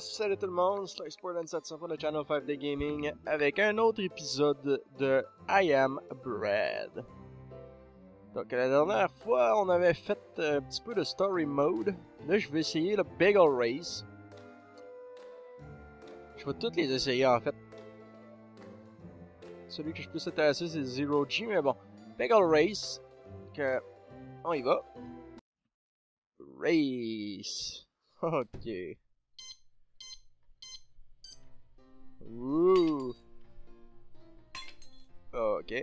Salut tout le monde, c'est Sport and pour le Channel 5 de Gaming avec un autre épisode de I Am Bread. Donc la dernière fois, on avait fait un petit peu de story mode. Là, je vais essayer le Bagel Race. Je vais toutes les essayer en fait. Celui que je peux s'intéresser, c'est Zero G, mais bon. Bagel Race. On y va. Race. Ok. Ouh. Ok.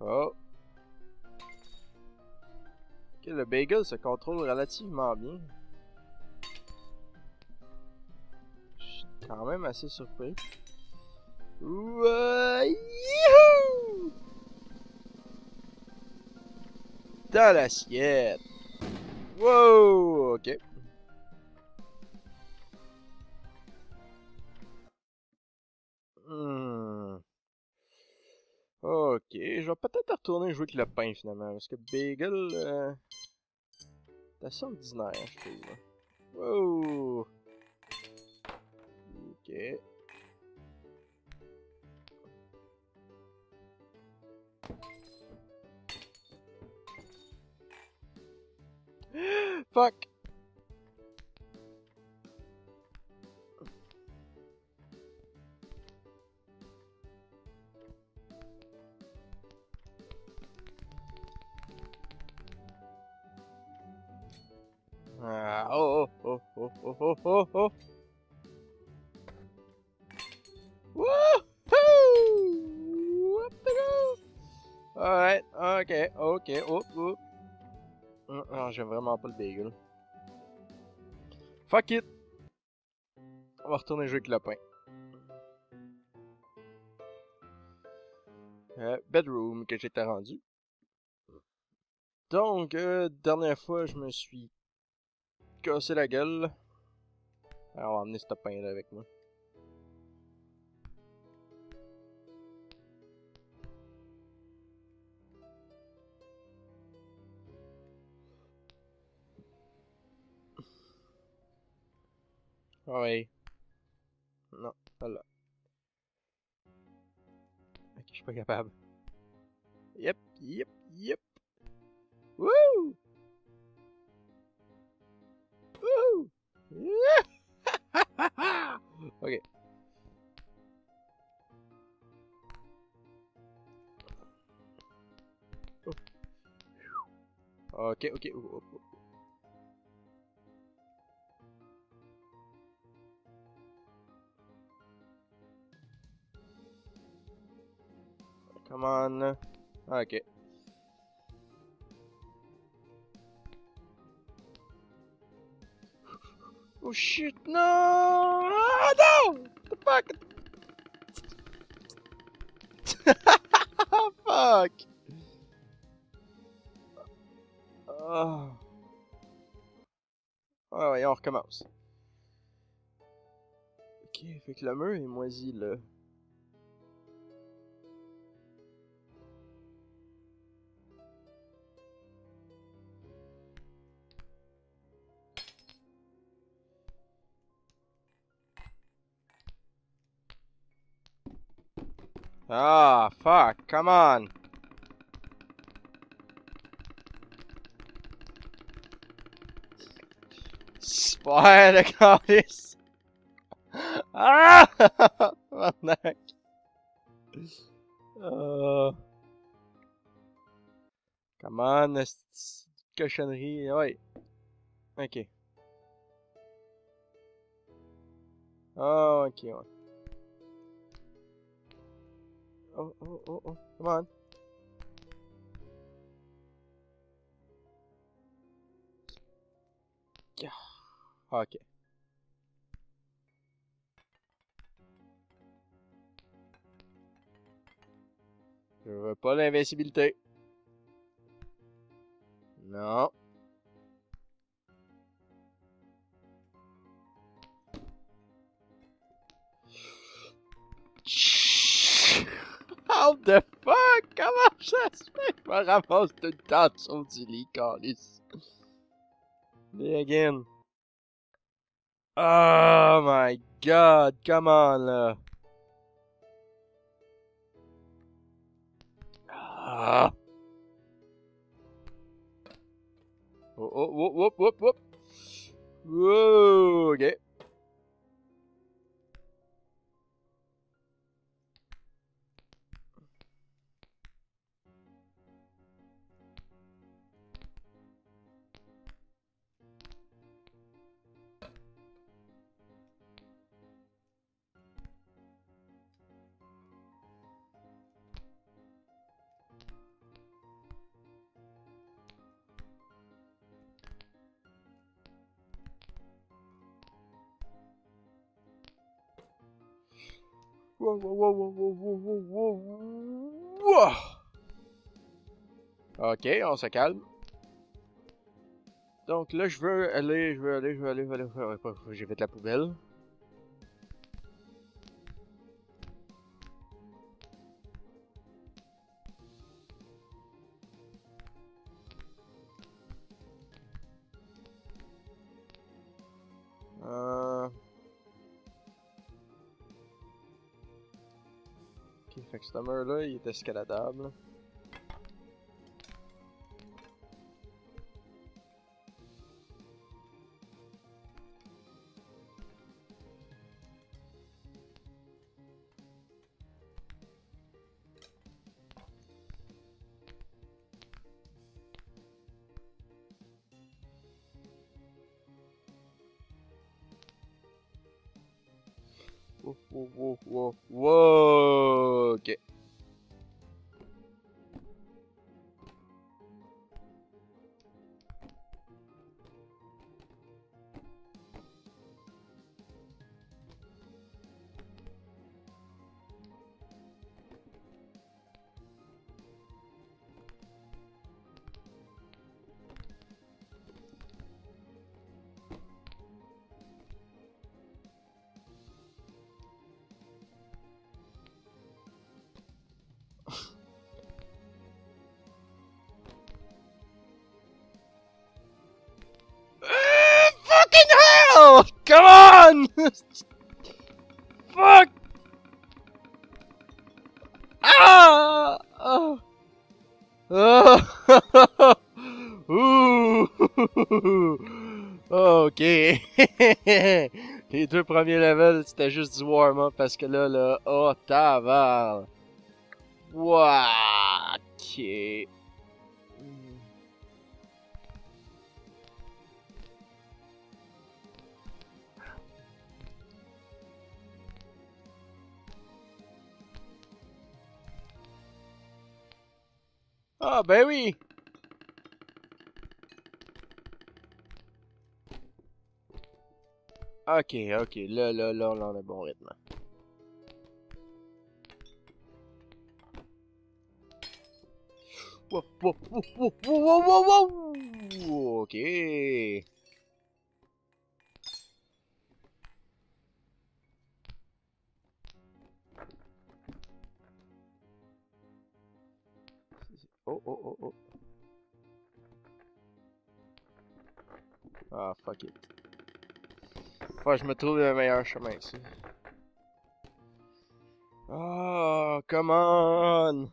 Oh. Ok, le bagel se contrôle relativement bien. Même assez surpris. Dans l'assiette. Wow, ok. Hmm. Ok, je vais peut-être retourner jouer avec le pain finalement, parce que bagel, euh, c'est assez ordinaire, je trouve. Wow. Ok. Fuck. Ah, oh, oh, oh, oh, oh, oh, oh. Vraiment pas le bagel. Fuck it! On va retourner jouer avec le pain. Euh, bedroom que j'étais rendu. Donc, euh, dernière fois, je me suis cassé la gueule. Alors, on va emmener ce pain là avec moi. Oui. Non, pas là. Ok, je suis pas capable. Yep, yep, yep. Woo! Woo! ok. Ok, ok. Oh, oh, Okay. Oh shit, no! Oh, no! The fuck? fuck! Oh. Ah ouais, on recommence. Ok, fait que le mur est moisi là. Ah, fuck, come on. Spider calice. Ah! Tabarnak. Uh, come on, cochonnerie. Ouais. Ok. Oh, ok, oh, oh, oh, oh, come on. Yeah. Ok. Je veux pas l'invincibilité. Non. What the fuck? Comment ça se fait? Je me ramasse tout le du lit. Mais again. Oh my god, come on là. Ah. Oh, oh, whoop, whoop, whoop, whoop. Whoa, okay. Ok, on se calme. Donc là, je veux aller, je veux aller, je veux aller, je veux aller. Fait la poubelle. Ce mur-là, il est escaladable. Deux premiers levels, c'était juste du warm-up parce que là, là, oh, taval. Ok. Ah, ben oui! Ok, ok, là, là, là, on a bon rythme. Wow, wow, Ok. Oh, oh, oh, oh. Ah, fuck it. Je me trouve le meilleur chemin ici. Oh, come on!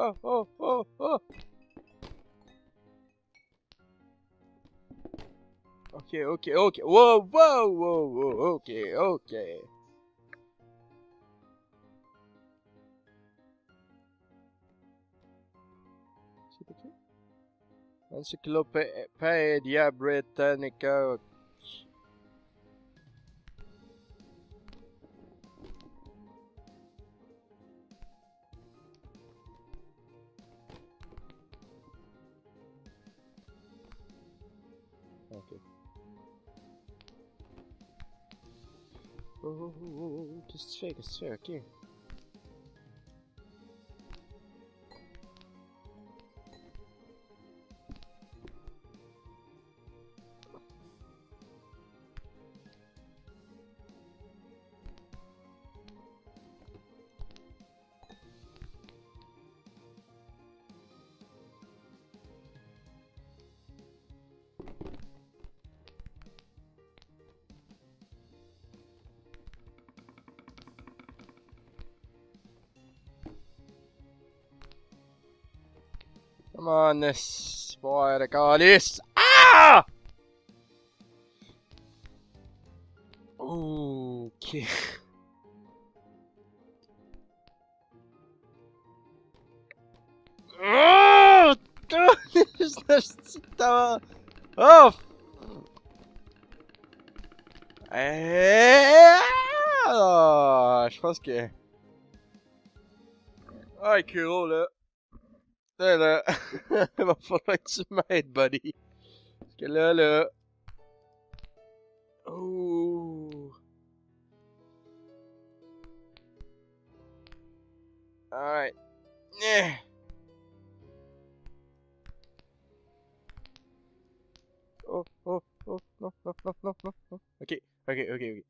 oh, oh, oh, oh. Okay, okay, okay. Whoa, whoa, whoa, whoa. Okay, okay. Encyclopedia Britannica, Oh, que estreia, que yeah. Come on, this boy, the calice. Ah! Okay. Oh! Oh! Ah, je pense que... Ah, Kuro, là. Là, là. Il va falloir que tu m'aides, buddy. Parce que là, là... Oh... Alright. Yeah. Oh, oh, oh, non, non, non, non, non, non. Ok, ok, ok, ok.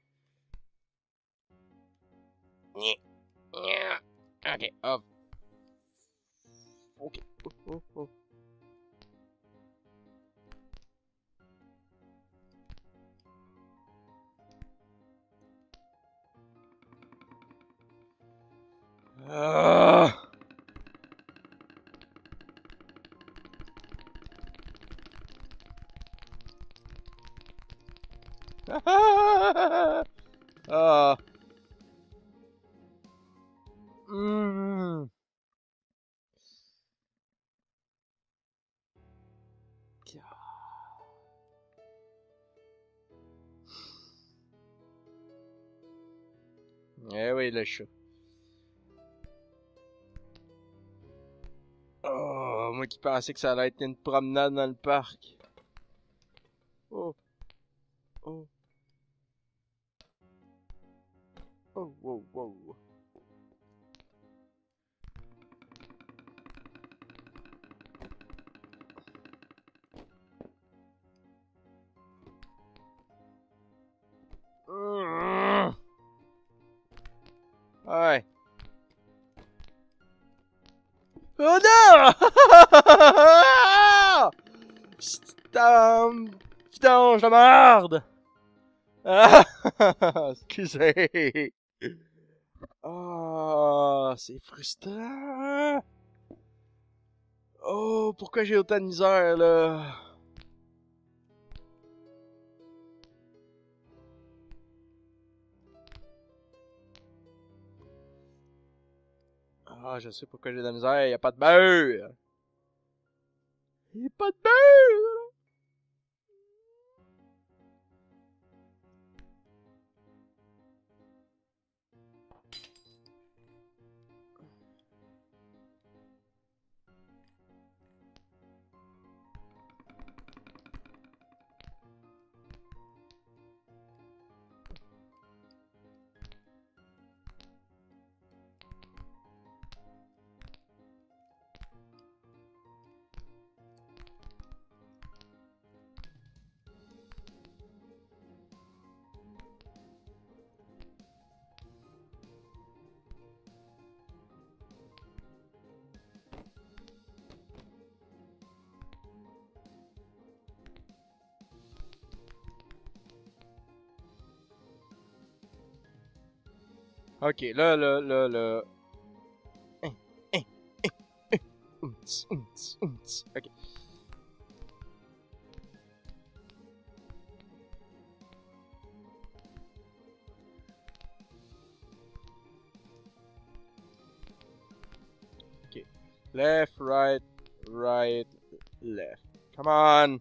Nya, nya. Ok, hop. Ok, oh, oh, oh. Ah. Oh, moi qui pensais que ça allait être une promenade dans le parc. Oh. Oh. Oh, wow, wow. Mm. Ouais. Oh non! Putain, putain, je merde! Ah, excusez. Oh, c'est frustrant. Oh, pourquoi j'ai autant de misère là? Ah, je sais pourquoi j'ai de la misère, y a pas de beurre. Y a pas de beurre. Ok, là, là, là, là. Ok. Left, right, right, left. Come on.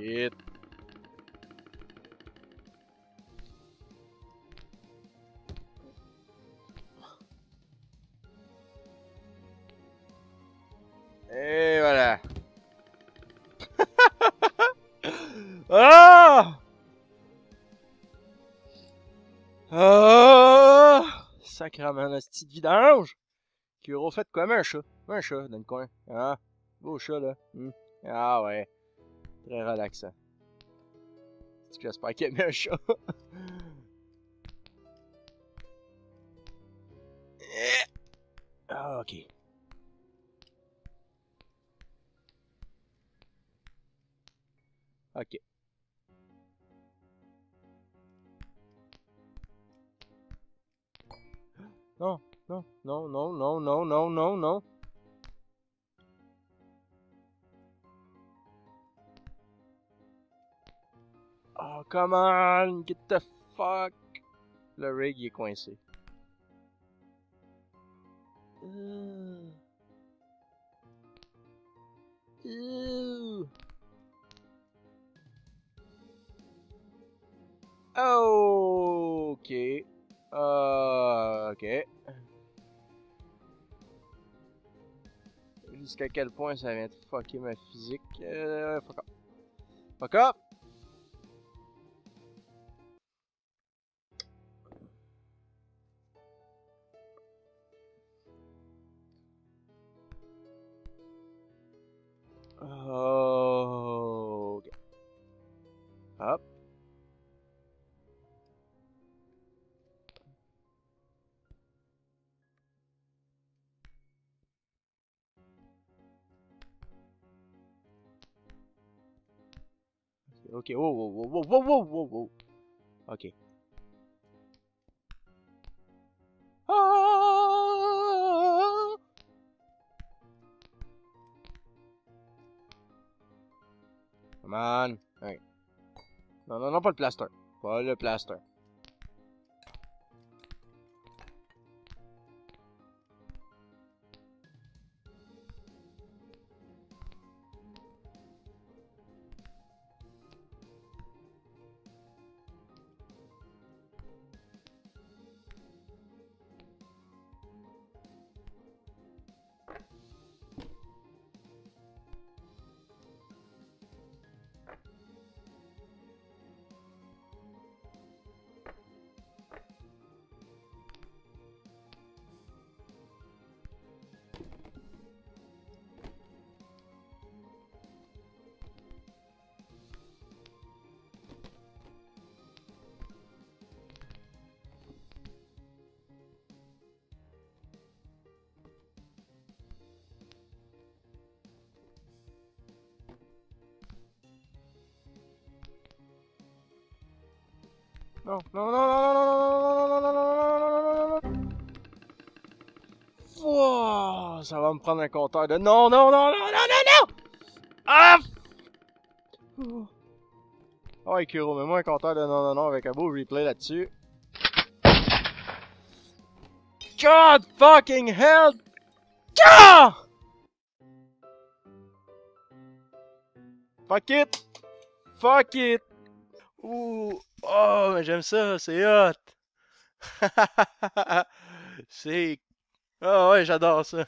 Fuck it. Et voilà. ah! Ah! Sacrement, la petite vidange! Qui aura fait comme un chat. Un chat dans le coin. Ah, beau chat, là. Hmm. Ah ouais. Très relaxant. J'espère qu'il aime un chat. ah, ok. Ok. Non, non, non, non, non, non, non, non, non. Oh, come on, get the fuck. Le rig est coincé. Ew. Ok. Euh, ok. Jusqu'à quel point ça vient de fucker ma physique? Euh, fuck up. Fuck up! Ok, wow, wow, wow, wow, wow, wow, wow. Ok. Ah Come on. Okay. Non, non, non, pas le plaster. Pas le plaster. Non, non, non, non, non, non, non, non, non, non, non, non, non, non, ça va me prendre un compteur de non, non, non, non, non, non, non! Ah! Oh, Kuro, mets-moi un compteur de non, non, non avec un beau replay là-dessus. God fucking hell! Ah! Fuck it! Fuck it! Ouh! Oh, mais j'aime ça, c'est hot! c'est... Oh ouais, j'adore ça.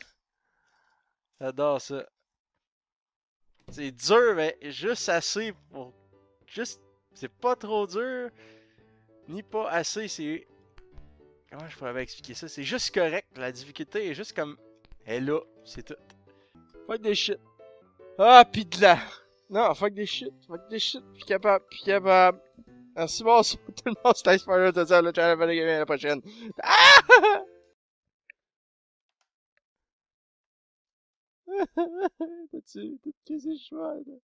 J'adore ça. C'est dur, mais juste assez pour... Juste... C'est pas trop dur, ni pas assez, c'est... Comment je pourrais expliquer ça? C'est juste correct, la difficulté est juste comme... Elle est là, c'est tout. Fuck des shit. Ah, pis de là! Non, fuck des shit, fuck des shit, puis capable, puis capable. A small till någonstans far runt en sölvkärra med ryggen på kön. Ah! das diese Schweine.